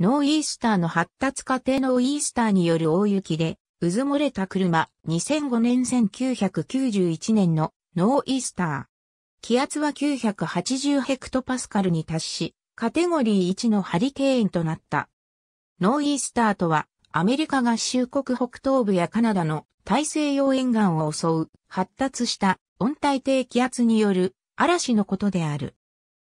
ノーイースターの発達過程ノーイースターによる大雪で、渦漏れた車、2005年1991年のノーイースター。気圧は980ヘクトパスカルに達し、カテゴリー1のハリケーンとなった。ノーイースターとは、アメリカ合衆国北東部やカナダの大西洋沿岸を襲う発達した温帯低気圧による嵐のことである。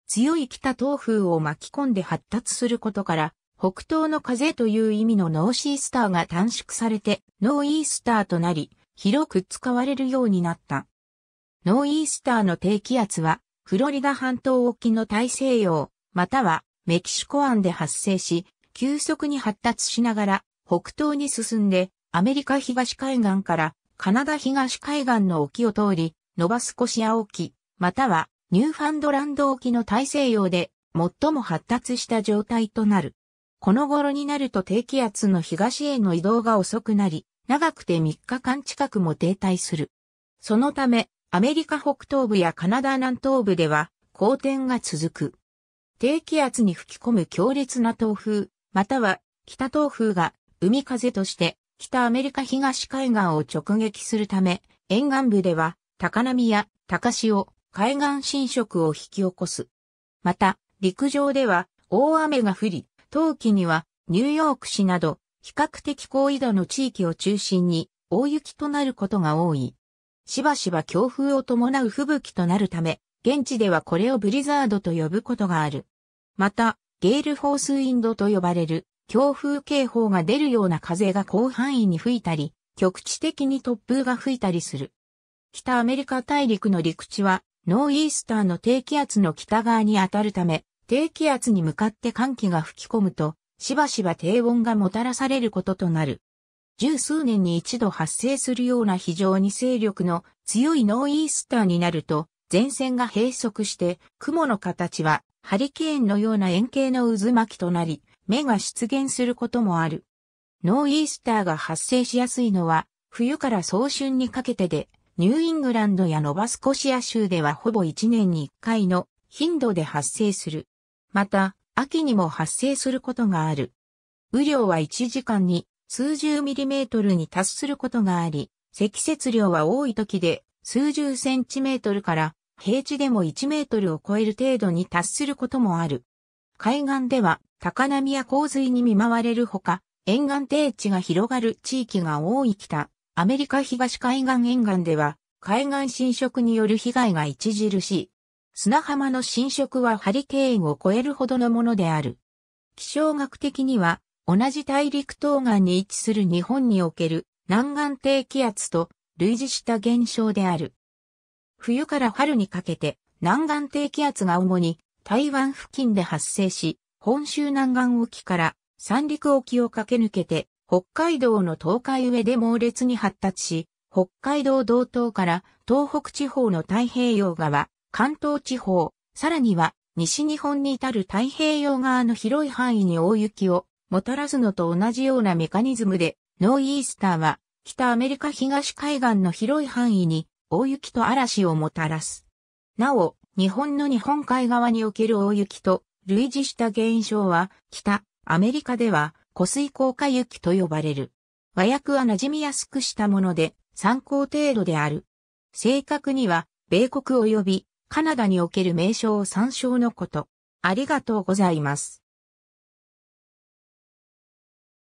強い北東風を巻き込んで発達することから、北東の風という意味のノースイースターが短縮されて、ノーイースターとなり、広く使われるようになった。ノーイースターの低気圧は、フロリダ半島沖の大西洋、またはメキシコ湾で発生し、急速に発達しながら北東に進んで、アメリカ東海岸からカナダ東海岸の沖を通り、ノバスコシア沖、またはニューファンドランド沖の大西洋で最も発達した状態となる。この頃になると低気圧の東への移動が遅くなり、長くて3日間近くも停滞する。そのため、アメリカ北東部やカナダ南東部では、好転が続く。低気圧に吹き込む強烈な東風、または北東風が海風として北アメリカ東海岸を直撃するため、沿岸部では高波や高潮、海岸侵食を引き起こす。また、陸上では大雨が降り、冬季にはニューヨーク市など比較的高緯度の地域を中心に大雪となることが多い。しばしば強風を伴う吹雪となるため、現地ではこれをブリザードと呼ぶことがある。また、ゲールフォースウィンドと呼ばれる強風警報が出るような風が広範囲に吹いたり、局地的に突風が吹いたりする。北アメリカ大陸の陸地はノーイースターの低気圧の北側に当たるため、低気圧に向かって寒気が吹き込むと、しばしば低温がもたらされることとなる。十数年に一度発生するような非常に勢力の強いノーイースターになると、前線が閉塞して雲の形はハリケーンのような円形の渦巻きとなり、目が出現することもある。ノーイースターが発生しやすいのは、冬から早春にかけてで、ニューイングランドやノバスコシア州ではほぼ1年に1回の頻度で発生する。また、秋にも発生することがある。雨量は1時間に数十ミリメートルに達することがあり、積雪量は多い時で数十センチメートルから平地でも1メートルを超える程度に達することもある。海岸では高波や洪水に見舞われるほか、沿岸低地が広がる地域が多い北、アメリカ東海岸沿岸では海岸侵食による被害が著しい。砂浜の侵食はハリケーンを超えるほどのものである。気象学的には、同じ大陸東岸に位置する日本における南岸低気圧と類似した現象である。冬から春にかけて南岸低気圧が主に台湾付近で発生し、本州南岸沖から三陸沖を駆け抜けて北海道の東海上で猛烈に発達し、北海道道東から東北地方の太平洋側、関東地方、さらには西日本に至る太平洋側の広い範囲に大雪をもたらすのと同じようなメカニズムで、ノーイースターは北アメリカ東海岸の広い範囲に大雪と嵐をもたらす。なお、日本の日本海側における大雪と類似した現象は北アメリカでは湖水降下雪と呼ばれる。和訳は馴染みやすくしたもので参考程度である。正確には米国及びカナダにおける名称を参照のこと。ありがとうございます。